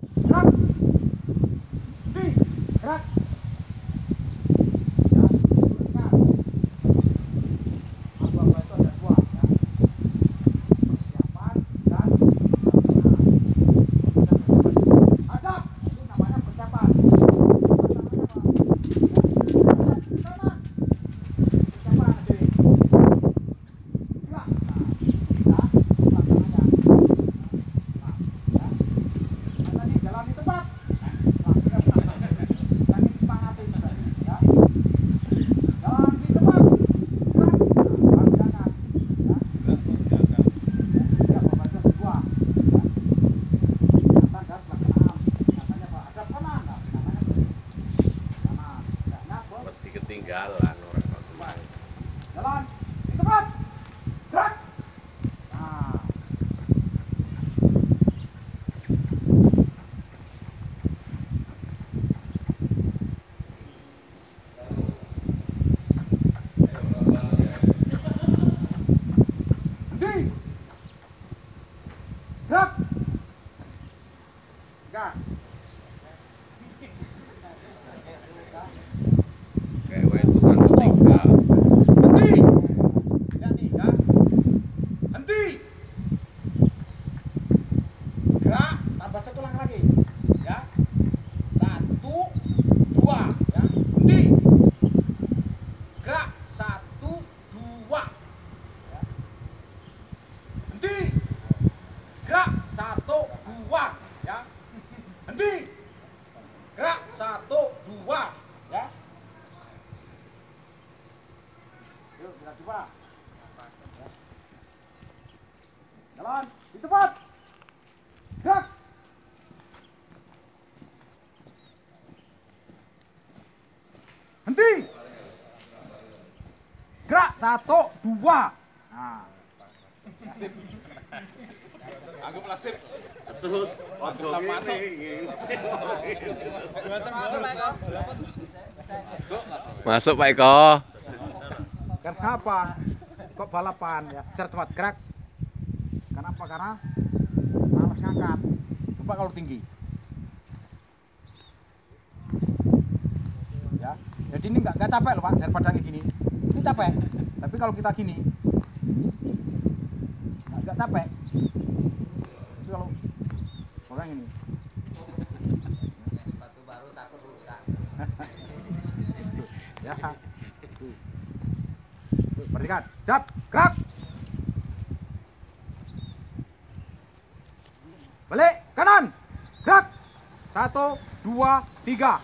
Gerak. Di. Gerak. Ya, ingat. Apa-apa itu ada dua, ya. Persiapan dan Hadap. Itu namanya persiapan. Persiapannya apa? Ya. Kanan. Persiapan nanti. Gerak. Nah, kita belakangnya. Nah, ya. Nah, tadi jalan di tempat. Nah, kita Jangan semangatin tadi, ya. Jalan di tempat. Gerak. Nah, kanan. Ya. Ya, pembaca berdua. Ya. Ingatan dan pelaksanaan. Ingatannya apa? Hadap kanan. Nah, ingatannya ke kanan. Tegaknya ke Mesti ketinggalan orang kalau semangat. Jalan di tempat. Gerak. Nah. Berhenti. Gerak. Gerak. Kayak wae tukang ketinggal. Henti. Lihat nih, ya. Henti. Gerak, tambah satu langkah lagi. Ya. Satu, dua, ya. Henti. Gerak, satu, dua. Ya. Henti. Gerak, satu, dua, ya. Gerak, satu, dua, ya. Yuk, kita coba. Jalan, di tempat. Gerak. Henti. Gerak, satu, dua. Nah. Anggap nasib. Terus masuk. Masuk Pak Eko. Karena apa? Kok balapan ya? Cepat gerak. Kenapa? Karena malas ngangkat. Coba kalau tinggi. Ya, jadi ini nggak capek loh pak daripada kayak gini. Ini capek. Tapi kalau kita gini, nggak capek. Ya. Perhatikan. Siap, gerak. Balik, kanan. Gerak. Satu, dua, tiga.